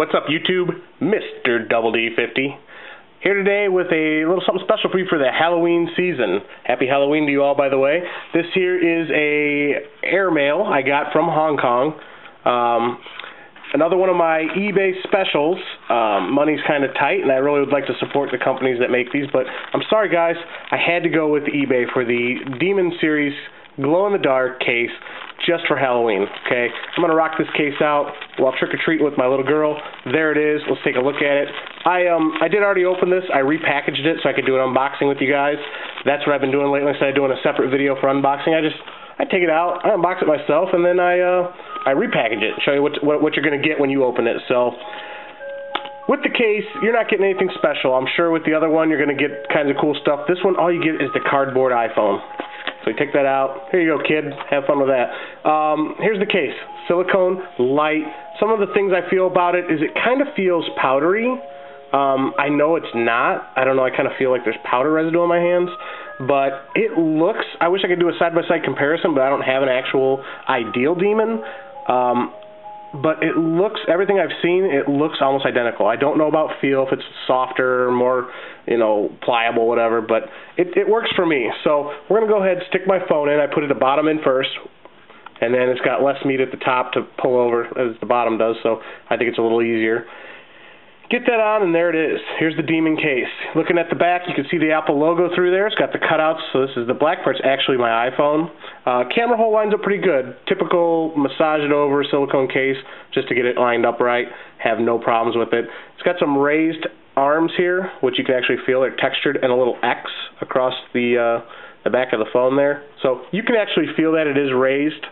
What's up, YouTube? Mr. Double D50 here today with a little something special for you for the Halloween season. Happy Halloween to you all, by the way. This here is a airmail I got from Hong Kong. Um, another one of my eBay specials. Um, money's kind of tight, and I really would like to support the companies that make these, but I'm sorry, guys. I had to go with eBay for the Demon Series glow-in-the-dark case just for Halloween. Okay, I'm gonna rock this case out while trick or treating with my little girl. There it is. Let's take a look at it. I um I did already open this. I repackaged it so I could do an unboxing with you guys. That's what I've been doing lately. Instead of doing a separate video for unboxing, I just I take it out, I unbox it myself, and then I uh I repackage it, show you what what, what you're gonna get when you open it. So. With the case, you're not getting anything special. I'm sure with the other one, you're going to get kinds of cool stuff. This one, all you get is the cardboard iPhone. So you take that out. Here you go, kid. Have fun with that. Um, here's the case. Silicone, light. Some of the things I feel about it is it kind of feels powdery. Um, I know it's not. I don't know. I kind of feel like there's powder residue on my hands. But it looks, I wish I could do a side-by-side comparison, but I don't have an actual i-Deal demon. Um, but it looks everything I've seen. It looks almost identical. I don't know about feel if it's softer, more you know pliable, whatever. But it it works for me. So we're gonna go ahead stick my phone in. I put it the bottom in first, and then it's got less meat at the top to pull over as the bottom does. So I think it's a little easier. Get that on, and there it is. Here's the Demon case. Looking at the back, you can see the Apple logo through there. It's got the cutouts, so this is the black part's actually my iPhone. Uh, camera hole lines up pretty good. Typical massage it over silicone case just to get it lined up right. Have no problems with it. It's got some raised arms here, which you can actually feel. They're textured, and a little X across the uh, the back of the phone there. So you can actually feel that it is raised.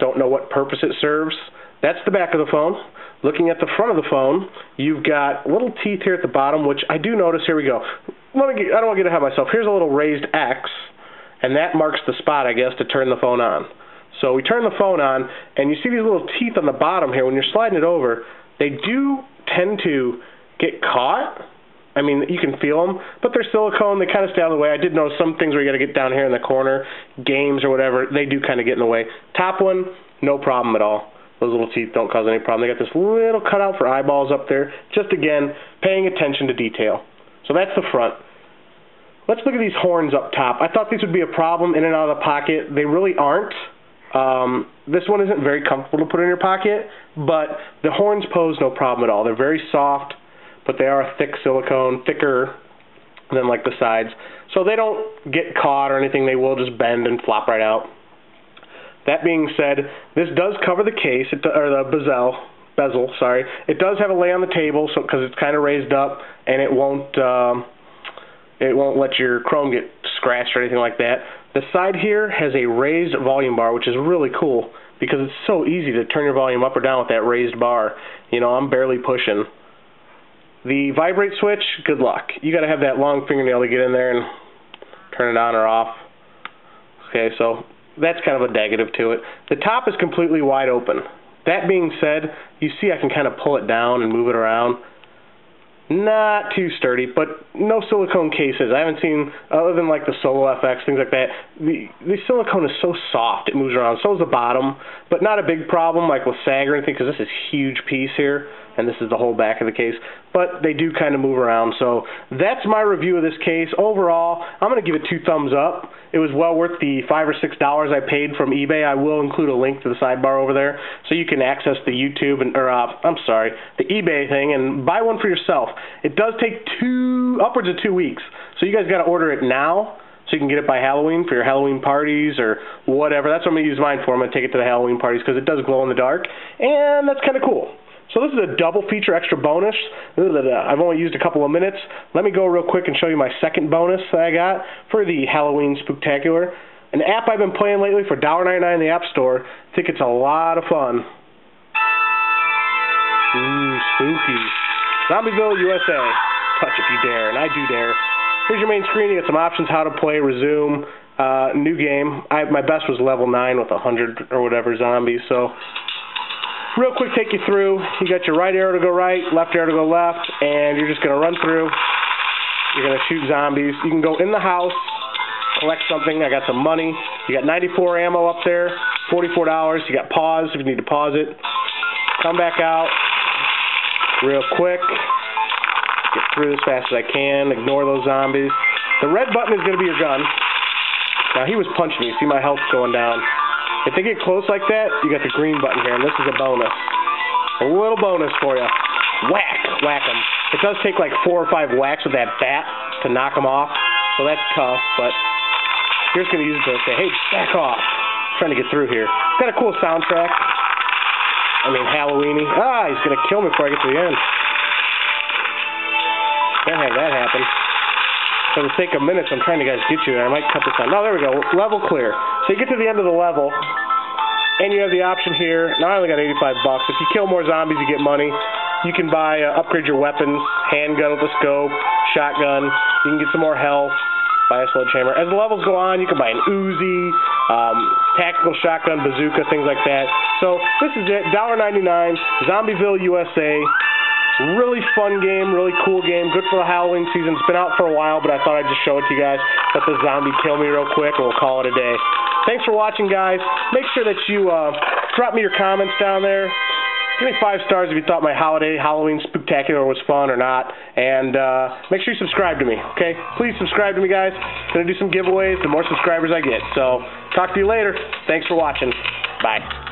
Don't know what purpose it serves. That's the back of the phone. Looking at the front of the phone, you've got little teeth here at the bottom, which I do notice. Here we go. Let me get, I don't want to get ahead of myself. Here's a little raised X, and that marks the spot, I guess, to turn the phone on. So we turn the phone on, and you see these little teeth on the bottom here. When you're sliding it over, they do tend to get caught. I mean, you can feel them, but they're silicone. They kind of stay out of the way. I did know some things where you got to get down here in the corner, games or whatever, they do kind of get in the way. Top one, no problem at all. Those little teeth don't cause any problem. They got this little cutout for eyeballs up there. Just again, paying attention to detail. So that's the front. Let's look at these horns up top. I thought these would be a problem in and out of the pocket. They really aren't. Um, this one isn't very comfortable to put in your pocket, but the horns pose no problem at all. They're very soft, but they are thick silicone, thicker than like the sides. So they don't get caught or anything. They will just bend and flop right out. That being said, this does cover the case, or the bezel, bezel, sorry. It does have a lay on the table, so because it's kind of raised up, and it won't um, it won't let your chrome get scratched or anything like that. The side here has a raised volume bar, which is really cool because it's so easy to turn your volume up or down with that raised bar. You know, I'm barely pushing. The vibrate switch, good luck. You got to have that long fingernail to get in there and turn it on or off. Okay, so that's kind of a negative to it. The top is completely wide open. That being said, you see I can kind of pull it down and move it around. Not too sturdy, but no silicone cases. I haven't seen, other than like the Solo FX, things like that. The, the silicone is so soft, it moves around. So is the bottom, but not a big problem like with sag or anything because this is huge piece here and this is the whole back of the case. But they do kind of move around. So that's my review of this case. Overall, I'm going to give it two thumbs up. It was well worth the five or six dollars I paid from eBay. I will include a link to the sidebar over there, so you can access the YouTube and or uh, I'm sorry, the eBay thing and buy one for yourself. It does take two upwards of two weeks, so you guys got to order it now so you can get it by Halloween for your Halloween parties or whatever. That's what I'm going to use mine for. I'm going to take it to the Halloween parties because it does glow in the dark, and that's kind of cool. So this is a double feature extra bonus. I've only used a couple of minutes. Let me go real quick and show you my second bonus that I got for the Halloween Spooktacular. An app I've been playing lately for $1.99 in the App Store. I think it's a lot of fun. Ooh, spooky. Zombieville, USA. Touch if you dare, and I do dare. Here's your main screen. You got some options how to play, resume, uh, new game. I, my best was level 9 with 100 or whatever zombies, so real quick take you through. You got your right arrow to go right, left arrow to go left, and you're just going to run through. You're going to shoot zombies. You can go in the house, collect something. I got some money. You got 94 ammo up there, $44. You got pause if you need to pause it. Come back out. real quick. Get through as fast as I can. Ignore those zombies. The red button is going to be your gun. Now, he was punching me. See my health going down. If they get close like that, you got the green button here, and this is a bonus. A little bonus for you. Whack! Whack them. It does take like four or five whacks with that bat to knock them off, so that's tough, but you're just going to use it to say, hey, back off. I'm trying to get through here. It's got a cool soundtrack. I mean, Halloweeny. Ah, he's going to kill me before I get to the end. Can't have that happen. For the sake of minutes, I'm trying to guys get you there. I might cut this on. No, there we go. Level clear. So you get to the end of the level, and you have the option here. Now I only got 85 bucks. If you kill more zombies, you get money. You can buy, uh, upgrade your weapons, handgun with a scope, shotgun. You can get some more health, buy a sledgehammer. As the levels go on, you can buy an Uzi, um, tactical shotgun, bazooka, things like that. So this is it, $1.99, Zombieville, USA. Really fun game, really cool game. Good for the Halloween season. It's been out for a while, but I thought I'd just show it to you guys. Let the zombie kill me real quick, and we'll call it a day. Thanks for watching, guys. Make sure that you uh, drop me your comments down there. Give me five stars if you thought my holiday Halloween spectacular was fun or not. And uh, make sure you subscribe to me, okay? Please subscribe to me, guys. Gonna do some giveaways the more subscribers I get. So talk to you later. Thanks for watching. Bye.